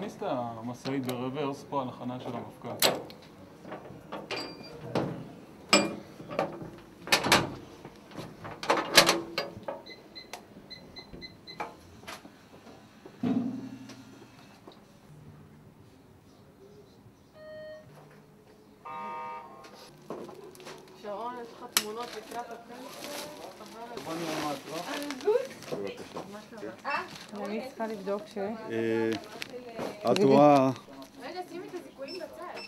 תכניס את המשאית ברוורס פה על החנה של המפכ"ל. שרון, יש לך תמונות לקראת הפנסיה? בוא נראה מה את רואה. אני צריכה לבדוק ש... את רואה, רגע, שימי את הזיכויים בצד.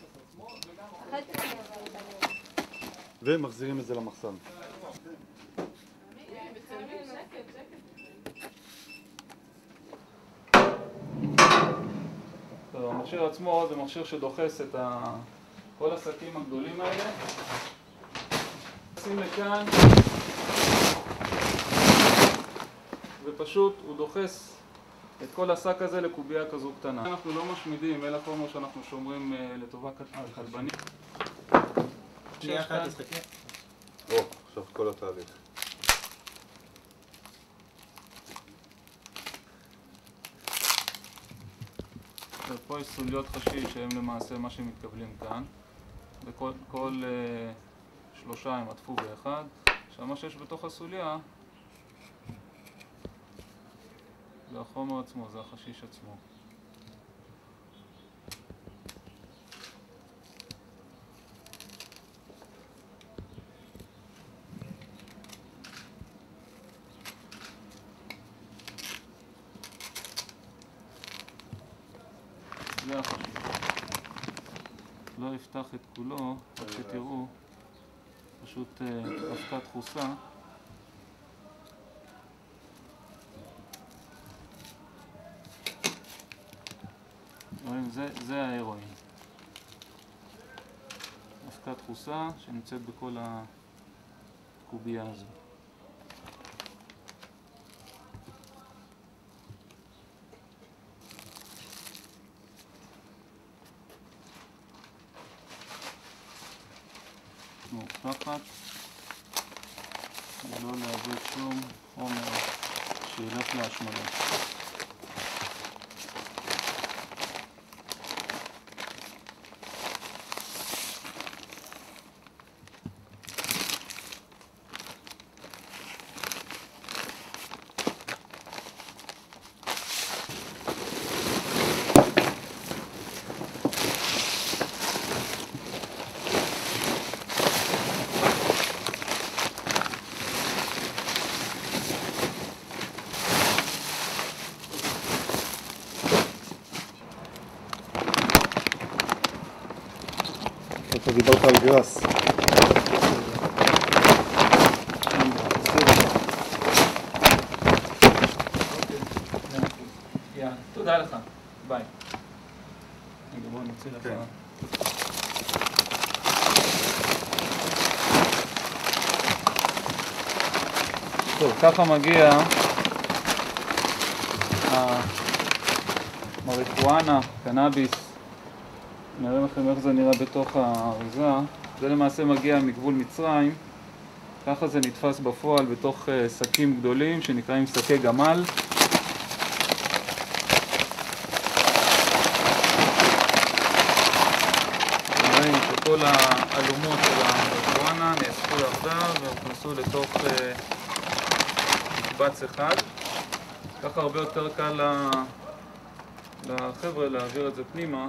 ומחזירים את זה למחסן. המכשיר עצמו זה מכשיר שדוחס את. כל השקים הגדולים האלה. שים לכאן, ופשוט הוא דוחס את כל השק הזה לקובייה כזו קטנה. אנחנו לא משמידים, אלא חומר שאנחנו שומרים אה, לטובת הכלבנים. שנייה אחת, תסתכל. או, עכשיו כל התהליך. עכשיו, פה יש סוליות חשיש שהם למעשה מה שמתקבלים כאן וכל כל, אה, שלושה הם עטפו באחד עכשיו מה שיש בתוך הסוליה זה החומר עצמו, זה החשיש עצמו. זה החשיש. לא אפתח את כולו, רק שתראו פשוט אה, אבקה דחוסה רואים? זה, זה ההרואין. אבקה דחוסה שנמצאת בכל הקובייה הזו. מאובטחת ולא לאבד שום חומר שילך להשמדה. דיברת על גראס. יאללה, תודה לך, ביי. כן. טוב, ככה מגיע המריחואנה, קנאביס. נראה לכם איך זה נראה בתוך האריזה. זה למעשה מגיע מגבול מצרים. ככה זה נתפס בפועל בתוך אה, שקים גדולים שנקראים שקי גמל. רואים שכל האלומות של המריחואנה נאספו יחדיו והוכנסו לתוך אה, מקבץ אחד. ככה הרבה יותר קל לחבר'ה להעביר את זה פנימה.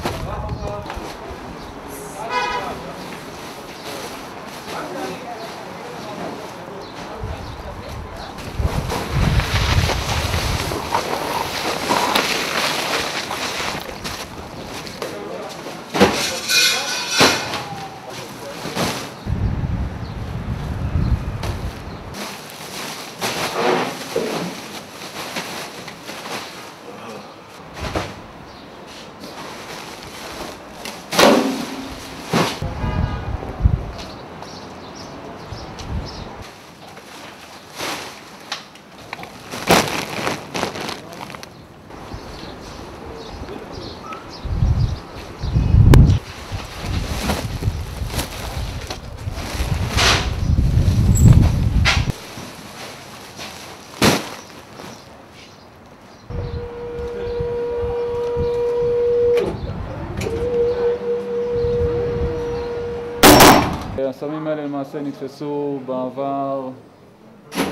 הסמים האלה למעשה נתפסו בעבר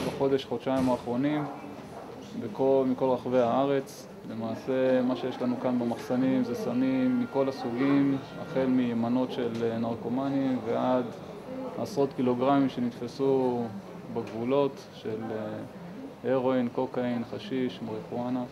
בחודש, חודשיים האחרונים בכל, מכל רחבי הארץ. למעשה מה שיש לנו כאן במחסנים זה סמים מכל הסוגים, החל ממנות של נרקומנים ועד עשרות קילוגרמים שנתפסו בגבולות של הרואין, קוקאין, חשיש, מריחואנה.